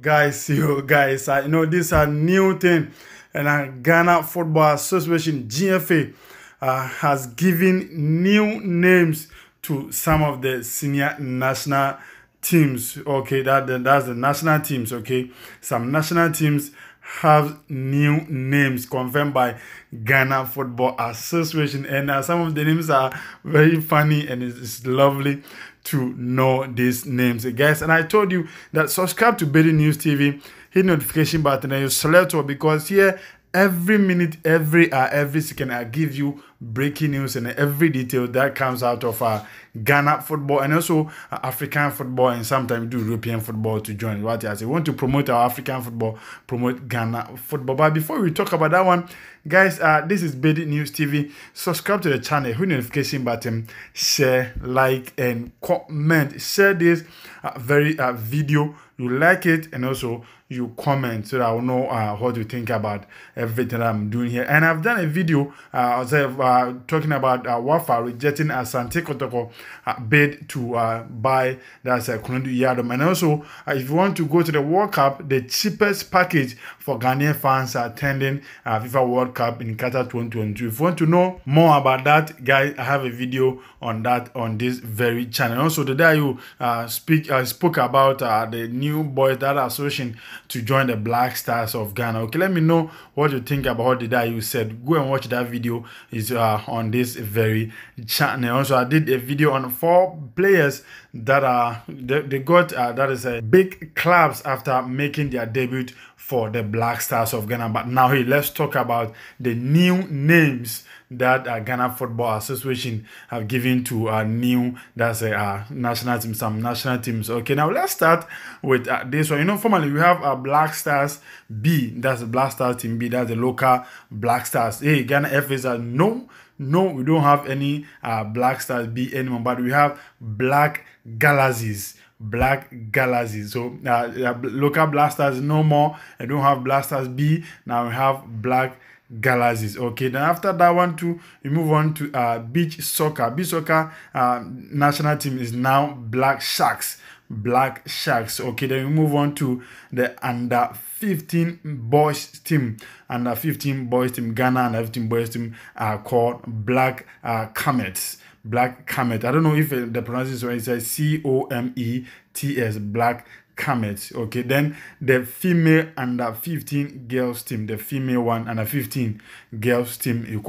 guys you guys i know this is a new thing. And ghana football association gfa uh, has given new names to some of the senior national teams okay? That that's the national teams okay? Some national teams have new names confirmed by Ghana Football Association, and uh, some of the names are very funny and it's, it's lovely to know these names, guys. And I told you that subscribe to Baidoo News TV, hit notification button, and you select all because here every minute, every hour, every second, I give you breaking news and every detail that comes out of uh, Ghana football and also uh, African football and sometimes do European football to join. What I say, want to promote our African football, promote Ghana football. But before we talk about that one, guys, uh, this is Baidoo News TV. Subscribe to the channel, hit notification button, share, like, and comment. Share this uh, very uh, video you like it and also you comment so that I will know uh, what you think about everything I'm doing here. And I've done a video uh, uh, talking about uh, Wafa rejecting Asante Kotoko uh, bid to uh, buy that's uh, Kunudu Yadom. And also, uh, if you want to go to the World Cup, the cheapest package for Ghanaian fans attending uh, FIFA World Cup in Qatar 2022. If you want to know more about that, guys, I have a video on that on this very channel. Also, today you uh, speak uh, spoke about the new boys that are to join the Black Stars of Ghana. Okay, let me know what you think about the day you said. Go and watch that video. Is uh, on this very channel. Also, I did a video on four players that are they, they got uh, that is a big clubs after making their debut for the Black Stars of Ghana. But now, let's talk about the new names that uh, Ghana Football Association have given to uh, new that's a uh, national team, some national teams. Okay, now let's start with uh, this one. You know, formally we have a uh, Black Stars B. That's the Black Stars team B. That's the local Black Stars. Hey, Ghana F is a no. No, we don't have any uh, Black Stars B anymore, but we have Black Galaxies black galaxies. So uh, local blasters no more. I don't have blasters b now we have black galaxies. Okay then after that one too we move on to uh beach soccer. Beach soccer uh national team is now black sharks. Black sharks. Okay then we move on to the under 15 boys team. Under 15 boys team ghana under 15 boys team are called black uh comets black comet. I don't know if the pronunciation is right. C-o-m-e-t-s black Comet. Okay, then the female under 15 girls team, the female one under 15 girls team, you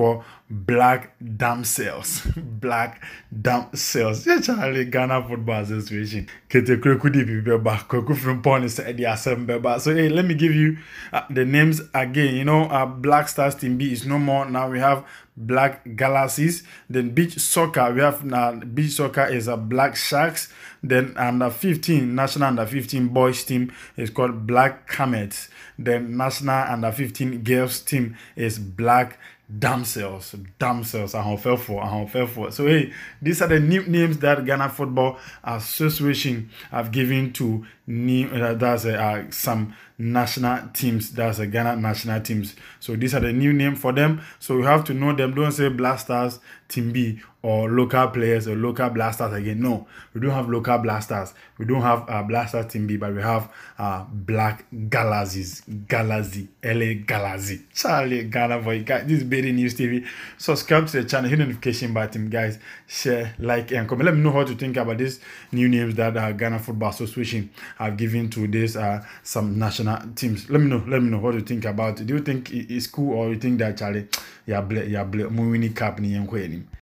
Black Damsels. Black Damsels. Yeah, Charlie Ghana Football Association. Kete Krekudi Bibeba, Kweku from Pony said the Assembeba. So, hey, let me give you uh, the names again. You know, uh, Black Stars Team B is no more. Now we have Black Galaxies. Then Beach Soccer, we have uh, Beach Soccer is a Black Sharks. Then under 15, National Under 15 Boys team is called Black Comets. Then National Under 15 Girls team is Black damsels, damsels, ahoɔfɛfoɔ, ahoɔfɛfoɔ. So hey, these are the new names that Ghana Football Association have given to new. Uh, that's uh, some national teams. That's a Ghana national teams. So these are the new name for them. So you have to know them. Don't say Blasters Team B or local players or local blasters again. No, we don't have local blasters. We don't have uh, blasters team B, but we have uh, black galaxies. Galaxy, LA Galaxy. Charlie Ghana boy. Guys, this is Baidoo News TV. Subscribe to the channel, hit the notification button, guys. Share, like, and comment. Let me know what you think about these new names that uh, Ghana Football Association have given to this uh, some national teams. Let me know. Let me know what you think about it. Do you think it's cool or you think that Charlie, yeah, yeah, winning cup ni